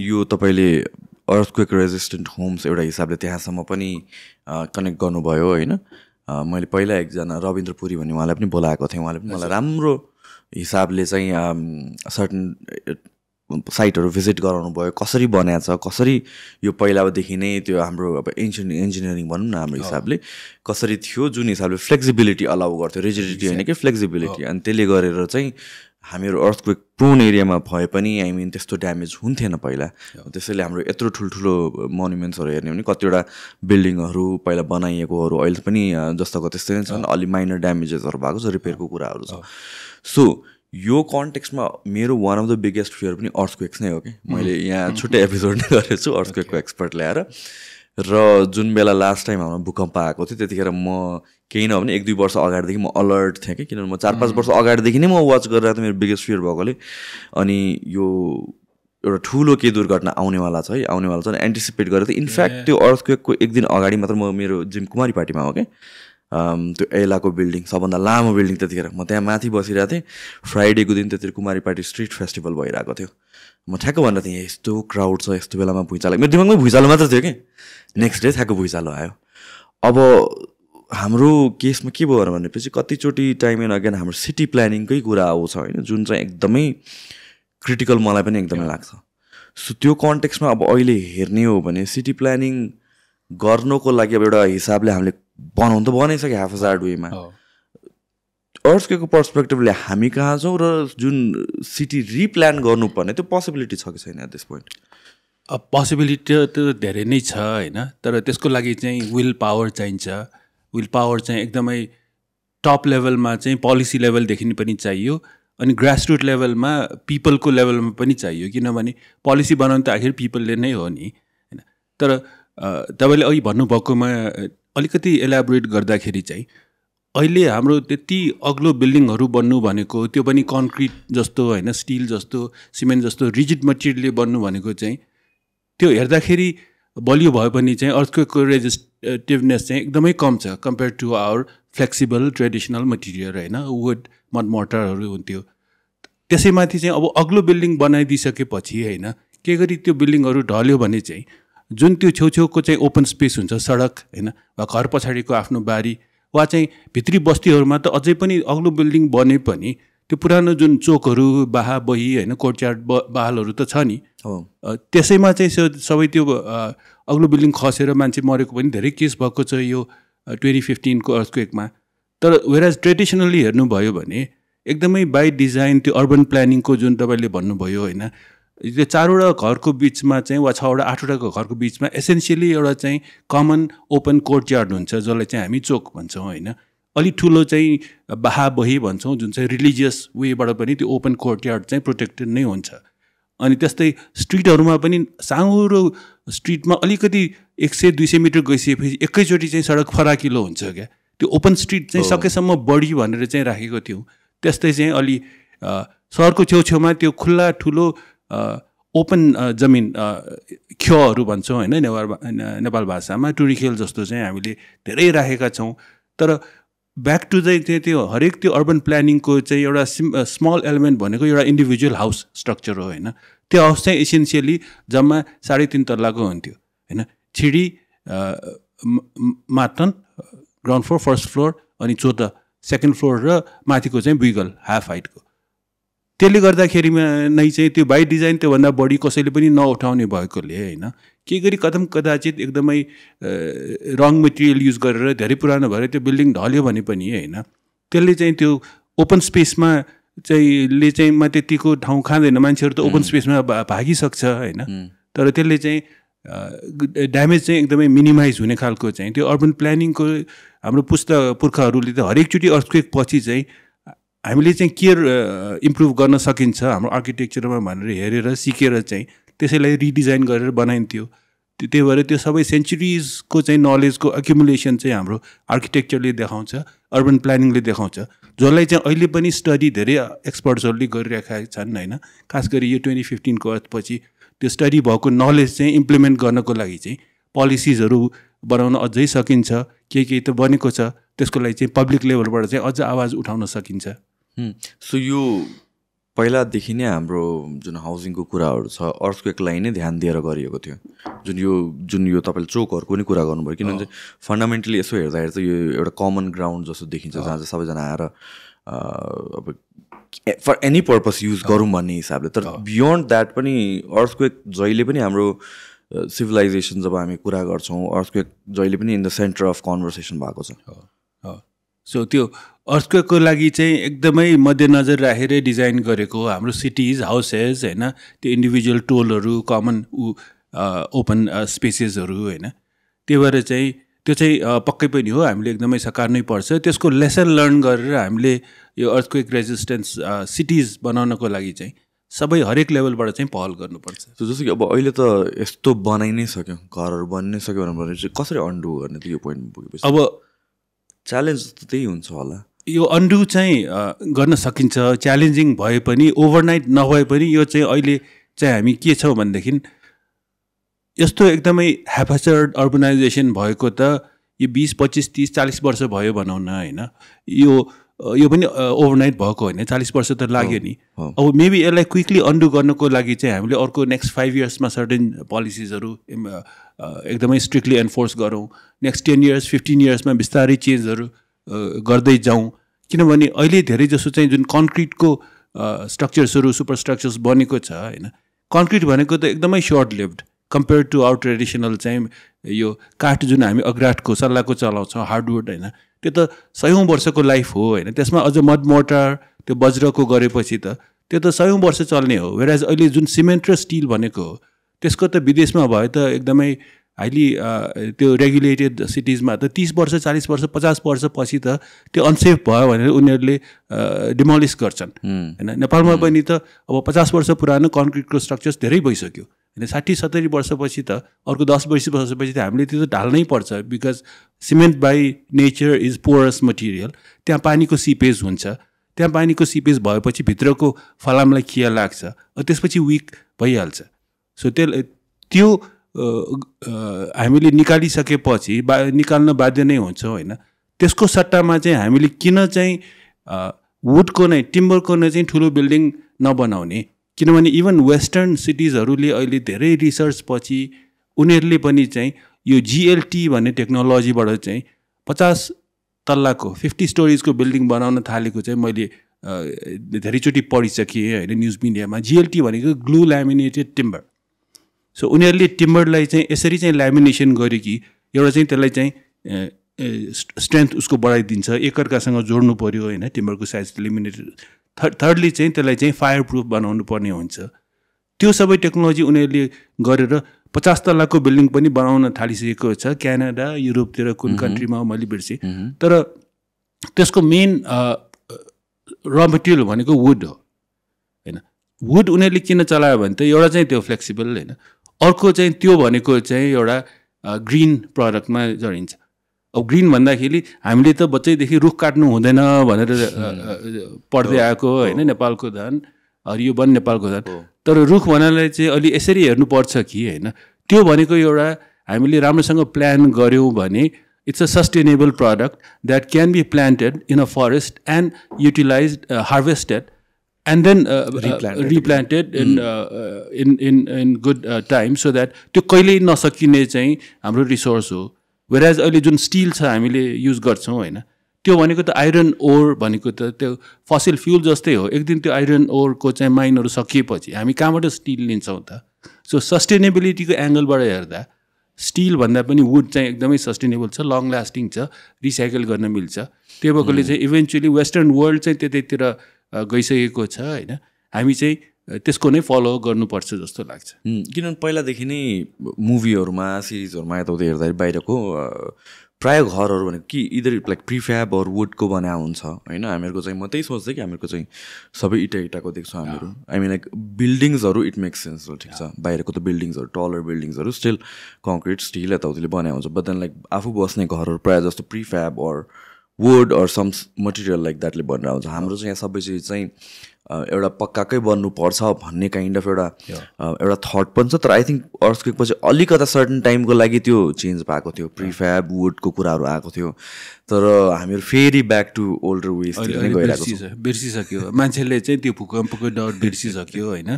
यो तपाईँले earthquake resistant homes एउटा हिसाबले त्यहाँसम्म पनि कनेक्ट गर्नुभयो होइन? मैले पहिला एकजना रविन्द्र पुरी भन्ने उहाँलाई पनि बोलाएको थिएँ। उहाँले पनि मलाई राम्रो हिसाबले चाहिँ सर्टन साइटहरू भिजिट गराउनु भयो। कसरी बनाएको छ कसरी यो पहिलादेखि नै त्यो हाम्रो अब इन्जिनि इन्जिनियरिङ भनौँ न हाम्रो हिसाबले कसरी थियो जुन हिसाबले फ्लेक्सिबिलिटी अलाउ गर्थ्यो रिजिडिटी होइन कि फ्लेक्सिबिलिटी अनि त्यसले गरेर चाहिँ हामीहरू अर्थक्वेक प्रोन एरियामा भए पनि आई मिन त्यस्तो ड्यामेज हुन्थेन पहिला। त्यसैले हाम्रो यत्रो ठुल्ठुलो मोन्युमेन्ट्सहरू हेर्ने भने कतिवटा बिल्डिङहरू पहिला बनाइएकोहरू अहिले पनि जस्ताको त्यस्तै नै छन्। अलि माइनर ड्यामेजेसहरू भएको छ रिपेयरको कुराहरू छ। सो यो कन्टेक्समा मेरो one of the biggest fear पनि अर्थक्वेक्स नै हो कि मैले यहाँ छुट्टै एपिसोड नै गरेको छु अर्थक्वेकको एक्सपर्ट ल्याएर। र जुन बेला लास्ट टाइम हाम्रो भूकम्प आएको थियो त्यतिखेर म केही नभने एक दुई वर्ष अगाडिदेखि म अलर्ट थिएँ कि किनभने म चार पाँच वर्ष अगाडिदेखि नै म वाच गरिरहेको थिएँ मेरो बिगेस्ट फियर भएकोले। अनि यो एउटा ठुलो केही दुर्घटना आउनेवाला छ है आउनेवाला छ। एन्टिसिपेट गरेको थिएँ। इनफ्याक्ट त्यो अर्थक्वेकको एक दिन अगाडि मात्र म मेरो जिम कुमारी पार्टीमा हो क्या त्यो एलाको बिल्डिङ सबभन्दा लामो बिल्डिङ त्यतिखेर। म त्यहाँ माथि बसिरहेको थिएँ। फ्राइडेको दिन त्यतिर कुमारी पार्टी स्ट्रिट फेस्टिभल भइरहेको थियो। म ठ्याक्क भनेर थिएँ यस्तो क्राउड छ यस्तो बेलामा भुइँचालो। मेरो दिमागमै भुइँचालो मात्र थियो कि नेक्स्ट डे ठ्याक्क भुइँचालो आयो। अब हाम्रो केसमा के भयो भनेपछि कतिचोटि टाइम एन्ड अगेन हाम्रो सिटी प्लानिङकै कुरा आउँछ होइन जुन चाहिँ एकदमै क्रिटिकल मलाई पनि एकदमै लाग्छ। सो त्यो कन्टेक्समा अब अहिले हेर्ने हो भने सिटी प्लानिङ गर्नको लागि अब एउटा हिसाबले हामीले बनाउनु त बनाइसक्यो हाफ हजार वेमा। अर्थको पर्सपेक्टिभले हामी कहाँ छौँ र जुन सिटी रिप्लान गर्नुपर्ने त्यो पोसिबिलिटी छ कि छैन एट दिस पोइन्ट पोसिबिलिटी त धेरै नै छ होइन? तर त्यसको लागि चाहिँ विल पावर चाहिन्छ। विल पावर चाहिँ एकदमै टप लेभलमा चाहिँ पोलिसी लेभलदेखि पनि चाहियो अनि ग्रासरुट लेभलमा पिपलको लेभलमा पनि चाहियो। किनभने पोलिसी बनाउनु त आखिर पिपलले नै हो नि होइन? तर तपाईँले अघि भन्नुभएकोमा अलिकति एलाबोरेट गर्दाखेरि चाहिँ अहिले हाम्रो त्यति अग्लो बिल्डिङहरू बन्नु भनेको त्यो पनि कन्क्रिट जस्तो होइन? स्टिल जस्तो सिमेन्ट जस्तो रिजिड मटेरियलले बन्नु भनेको चाहिँ त्यो हेर्दाखेरि बलियो भए पनि चाहिँ अर्थको रेजिस्टिभनेस चाहिँ एकदमै कम छ compare to our flexible traditional material होइन? वुड मड मोटरहरू हुन्थ्यो। त्यसैमाथि चाहिँ अब अग्लो बिल्डिङ बनाइदिइसकेपछि होइन? के गरी त्यो बिल्डिङहरू ढल्यो भने चाहिँ जुन त्यो छेउछेउको चाहिँ ओपन स्पेस हुन्छ सडक होइन? वा घर पछाडिको आफ्नो बारी वा चाहिँ भित्री बस्तीहरूमा त अझै पनि अग्लो बिल्डिङ बने पनि त्यो पुरानो जुन चोकहरू बाहा बही होइन कोर्टयार्ड ब बाहालहरू त छ नि। त्यसैमा चाहिँ सबै त्यो अग्लो बिल्डिङ खसेर मान्छे मरेको पनि धेरै केस भएको छ यो ट्वेन्टी फिफ्टिनको अर्थक्वेकमा। तर वेराज ट्रेडिसनल्ली हेर्नुभयो भने एकदमै बाई डिजाइन त्यो अर्बन प्लानिङको जुन तपाईँले भन्नुभयो होइन त्यो चारवटा घरको बिचमा चाहिँ वा छवटा आठवटा घरको बिचमा एसेन्सियली एउटा चाहिँ कमन ओपन कोर्टयार्ड हुन्छ जसलाई चाहिँ हामी चोक भन्छौँ होइन। अलिक ठुलो चाहिँ बाहा बही भन्छौँ जुन चाहिँ रिलिजियस वेबाट पनि त्यो ओपन कोर्टयार्ड चाहिँ प्रोटेक्टेड नै हुन्छ। अनि त्यस्तै स्ट्रिटहरूमा पनि सानो स्ट्रिटमा अलिकति एक सय दुई सय मिटर गइसकेपछि एकैचोटि चाहिँ सडक फराकिलो हुन्छ क्या। त्यो ओपन स्ट्रिट चाहिँ सकेसम्म बढी भनेर चाहिँ राखेको थियौँ। त्यस्तै चाहिँ अलि सहरको छेउछेउमा त्यो खुल्ला ठुलो ओपन जमिन अ, ख्यहरू भन्छौँ होइन नेपाल नेपाल भाषामा टुरिखेल जस्तो चाहिँ हामीले धेरै राखेका छौँ। तर ब्याक टु चाहिँ त्यो त्यो हरेक त्यो अर्बन प्लानिङको चाहिँ एउटा सिम स्मल एलिमेन्ट भनेको एउटा इन्डिभिजुअल हाउस स्ट्रक्चर हो होइन? त्यो हाउस चाहिँ एसेन्सियली जम्मा साढे तिन तल्लाको हुन्थ्यो होइन? छिडी अ, म- म- माटन ग्राउन्ड फ्लोर फर्स्ट फ्लोर अनि चौध सेकेन्ड फ्लोर र माथिको चाहिँ बुइगल हाफ हाइटको त्यसले गर्दाखेरिमा नै चाहिँ त्यो बाई डिजाइन त्योभन्दा बढी कसैले पनि नउठाउने भएकोले होइन। के गरी कदम कदाचित एकदमै रङ मेटेरियल युज गरेर धेरै पुरानो भएर त्यो बिल्डिङ ढल्यो भने पनि होइन। त्यसले चाहिँ त्यो ओपन स्पेसमा चाहिँ ले चाहिँ मा त्यतिको ठाउँ खाँदैन। मान्छेहरू त ओपन स्पेसमा भागिसक्छ होइन। तर त्यसले चाहिँ ड्यामेज चाहिँ एकदमै मिनिमाइज हुने खालको चाहिँ त्यो अर्बन प्लानिङको हाम्रो पुस्ता पुर्खाहरूले त हरेकचोटि अर्थक्वेक पछि चाहिँ हामीले चाहिँ केयर इम्प्रुभ गर्न सकिन्छ हाम्रो आर्किटेक्चरमा भनेर हेरेर सिकेर चाहिँ त्यसैलाई रिडिजाइन गरेर बनाइन्थ्यो। त्यो- त्यही भएर त्यो सबै सेन्चुरिजको चाहिँ नलेजको एक्युमुलेसन चाहिँ हाम्रो आर्किटेक्चरले देखाउँछ अर्बन प्लानिङले देखाउँछ। जसलाई चाहिँ अहिले पनि स्टडी धेरै एक्सपर्ट्सहरूले गरिरहेका छन् होइन? खास गरी यो ट्वेन्टी फिफ्टिनको अर्थपछि त्यो स्टडी भएको नलेज चाहिँ इम्प्लिमेन्ट गर्नको लागि चाहिँ पोलिसिजहरू बनाउन अझै सकिन्छ केही केही त बनेको छ। त्यसको लागि चाहिँ पब्लिक लेभलबाट चाहिँ अझ आवाज उठाउन सकिन्छ। सो यो पहिलादेखि नै हाम्रो जुन हाउसिङको कुराहरू छ अर्थक्वेकलाई नै ध्यान दिएर गरिएको थियो। जुन यो जुन यो तपाईँले चोकहरूको नि कुरा गर्नुभयो किनभने फन्डामेन्टली यसो हेर्दाखेरि चाहिँ यो एउटा कमन ग्राउन्ड जस्तो देखिन्छ जहाँ चाहिँ सबैजना आएर अब फर एनी पर्पज युज गरौँ भन्ने हिसाबले। तर बियोन्ड द्याट पनि अर्थक्वेक जहिले पनि हाम्रो सिभिलाइजेसन जब हामी कुरा गर्छौँ अर्थक्वेक जहिले पनि in the center of conversation भएको छ। सो त्यो अर्थक्वेकको लागि चाहिँ एकदमै मध्यनजर राखेरै डिजाइन गरेको हाम्रो सिटिज हाउसेस होइन त्यो इन्डिभिजुअल टोलहरू कमन ऊ ओपन स्पेसेसहरू होइन। त्यो भएर चाहिँ त्यो चाहिँ पक्कै पनि हो हामीले एकदमै सकार्नै पर्छ। त्यसको लेसन लर्न गरेर हामीले यो अर्थक्वेक रेजिस्टेन्स सिटिज बनाउनको लागि चाहिँ सबै हरेक लेभलबाट चाहिँ पहल गर्नुपर्छ। जस्तो कि अब अहिले त यस्तो बनाइ नै सक्यो घरहरू बनिनै सक्यो भने चाहिँ कसरी अन्डु गर्ने त यो पोइन्टमा पुगेपछि अब च्यालेन्ज त त्यही हुन्छ होला। यो अन्डु चाहिँ गर्न सकिन्छ। च्यालेन्जिङ भए पनि ओभरनाइट नभए पनि यो चाहिँ अहिले चाहिँ हामी के छौँ भनेदेखि यस्तो एकदमै ह्याफेचर्ड अर्गनाइजेसन भएको त यो बिस पच्चिस तिस चालिस वर्ष भयो भनौँ न होइन। यो यो पनि ओभरनाइट भएको होइन चालिस वर्ष त लाग्यो नि। अब मेबी यसलाई क्विकली अन्डु गर्नको लागि चाहिँ हामीले अर्को नेक्स्ट फाइभ इयर्समा सर्टेन पोलिसिजहरू एकदमै स्ट्रिक्टली एन्फोर्स गरौँ। नेक्स्ट टेन इयर्स फिफ्टिन इयर्समा बिस्तारै चेन्जहरू गर्दै जाउँ। किनभने अहिले धेरै जसो चाहिँ जुन कन्क्रिटको स्ट्रक्चर्सहरू सुपर स्ट्रक्चर्स बनेको छ होइन। कन्क्रिट भनेको त एकदमै short lived compare to our traditional चाहिँ यो काठ जुन हामी अग्राटको सल्लाहको चलाउँछौँ हार्डवुड होइन त्यो त सयौँ वर्षको लाइफ हो होइन। त्यसमा अझ मड मोटर त्यो वज्रको गरेपछि त त्यो त सयौँ वर्ष चल्ने हो। वेराज अहिले जुन सिमेन्ट र स्टिल भनेको हो त्यसको त विदेशमा भए त एकदमै हाइली त्यो रेगुलेटेड सिटिजमा त तिस वर्ष चालिस वर्ष पचास वर्षपछि त त्यो अनसेफ भयो भनेर उनीहरूले डिमोलिस गर्छन्। होइन नेपालमा पनि त अब पचास वर्ष पुरानो कन्क्रिटको स्ट्रक्चर्स धेरै भइसक्यो। होइन साठी सत्तरी वर्षपछि त अर्को दस वर्ष वर्षपछि त हामीले त्यो त ढाल्नै पर्छ because cement by nature is porous material त्यहाँ पानीको सिपेज हुन्छ। त्यहाँ पानीको सिपेज भएपछि भित्रको फलामलाई खिया लाग्छ। त्यसपछि विक भइहाल्छ। सो त्यो त्यो हामीले निकालिसकेपछि बा निकाल्न बाध्य नै हुन्छौँ होइन। त्यसको सट्टामा चाहिँ हामीले किन चाहिँ वुडको नै टिम्बरको नै चाहिँ ठुलो बिल्डिङ नबनाउने किनभने इभन वेस्टर्न सिटिजहरूले अहिले धेरै रिसर्च पछि उनीहरूले पनि चाहिँ यो जिएलटी भन्ने टेक्नोलोजीबाट चाहिँ पचास तल्लाको फिफ्टी स्टोरिजको बिल्डिङ बनाउन थालेको चाहिँ मैले धेरैचोटि पढिसकेँ होइन न्युज मिडियामा जिएलटी भनेको ग्लु ल्यामिनेटेड टिम्बर सो उनीहरूले टिम्बरलाई चाहिँ यसरी चाहिँ ल्यामिनेसन गर्यो कि एउटा चाहिँ त्यसलाई चाहिँ स्ट्रेन्थ उसको बढाइदिन्छ एकअर्कासँग जोड्नु पऱ्यो होइन टिम्बरको साइज लिमिनेटेड थर्ड थर्डली चाहिँ त्यसलाई चाहिँ फायर प्रुफ बनाउनु पर्ने हुन्छ। त्यो सबै टेक्नोलोजी उनीहरूले गरेर पचास तलाको बिल्डिङ पनि बनाउन थालिसकेको छ। क्यानाडा युरोपतिर कुन कन्ट्रीमा मैले बिर्सेँ। तर त्यसको मेन र मेटेरियल भनेको वुड हो। होइन? वुड उनीहरूले किन चलायो भने त एउटा चाहिँ त्यो फ्लेक्सिबल होइन? अर्को चाहिँ त्यो भनेको चाहिँ एउटा ग्रिन प्रडक्टमा जडिन्छ। अब ग्रिन भन्दाखेरि हामीले त बच्चैदेखि रुख काट्नु हुँदैन भनेर पढ्दै आएको होइन नेपालको धन हरियो वन नेपालको धन। तर रुख भन्नालाई चाहिँ अलि यसरी हेर्नुपर्छ कि होइन? त्यो भनेको एउटा हामीले राम्रोसँग प्लान गऱ्यौँ भने it's a sustainable product that can be planted in a forest and utilize harvested and then replanted in in in in good time so that त्यो कहिल्यै नसकिने चाहिँ हाम्रो रिसोर्स हो। वेराज अहिले जुन स्टिल छ हामीले युज गर्छौँ होइन त्यो भनेको त आइरन ओर भनेको त त्यो फसिल फ्युल जस्तै हो। एक दिन त्यो आइरन ओरको चाहिँ माइनहरू सकिएपछि हामी कहाँबाट स्टिल लिन्छौँ त? सो सस्टेनेबिलिटीको एङ्गलबाट हेर्दा स्टिल भन्दा पनि वुड चाहिँ एकदमै सस्टेनेबल छ लङ लास्टिङ छ रिसाइकल गर्न मिल्छ। त्यो भएकोले चाहिँ इभेन्चुली वेस्टर्न वर्ल्ड चाहिँ त्यतैतिर गइसकेको छ होइन। हामी चाहिँ त्यसको नै फलो गर्नुपर्छ जस्तो लाग्छ। किनभने पहिलादेखि नै मुभीहरूमा सिरिजहरूमा यताउता हेर्दाखेरि बाहिरको प्रायः घरहरू भनेको कि इदर लाइक प्रिफ्याब अरू वुडको बना हुन्छ होइन? हामीहरूको चाहिँ म त्यही सोच्थेँ कि हामीहरूको चाहिँ सबै इटा इटाको देख्छौँ हामीहरू। आई मिन लाइक बिल्डिङ्सहरू इट मेक्स सेन्स ठिक छ। बाहिरको त बिल्डिङ्सहरू टलर बिल्डिङ्सहरू स्टिल कङ्क्रिट स्टिल यताउतिले बनाएको हुन्छ। बट देन लाइक आफू बस्ने घरहरू प्रायः जस्तो prefab or wood or some material like द्याटले बनेर आउँछ। हाम्रो चाहिँ यहाँ सबै चिज चाहिँ एउटा पक्काकै बन्नुपर्छ भन्ने काइन्ड अफ एउटा एउटा थट पनि छ। तर आई थिङ्क अर्थक्वेक पछि अलिकता सर्टन टाइमको लागि त्यो चेन्ज भएको थियो। प्रिफ्याब वुडको कुराहरू आएको थियो। तर हामीहरू फेरि ब्याक टु ओल्डर वेजतिर नै अहिले गइरहेको छ। बिर्सिस बिर्सिसक्यो। मान्छेले चाहिँ त्यो भूकम्पको डर बिर्सिसक्यो होइन?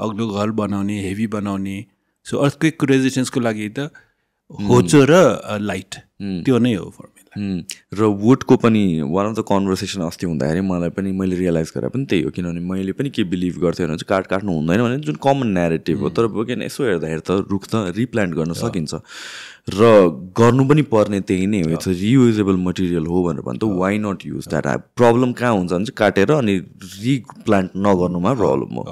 अग्लो घर बनाउने हेभी बनाउने। सो अर्थक्वेकको रेजिस्टेन्सको लागि त होचो र लाइट त्यो नै हुँ, र वुडको पनि वान अफ द कन्भर्सेसन अस्ति हुँदाखेरि मलाई पनि मैले रियलाइज गरेर पनि त्यही हो किनभने मैले पनि के बिलिभ गर्थेँ भने चाहिँ काठ काट्नु हुँदैन भने जुन कमन नेरेटिभ हो तर किन यसो हेर्दाखेरि त रुख त रिप्लान्ट गर्न सकिन्छ। र गर्नु पनि पर्ने त्यही नै हो इट्स रियुजेबल मटेरियल हो भनेर भने त why not use that problem कहाँ हुन्छ भने चाहिँ काटेर अनि रिप्लान्ट नगर्नुमा प्रब्लम हो।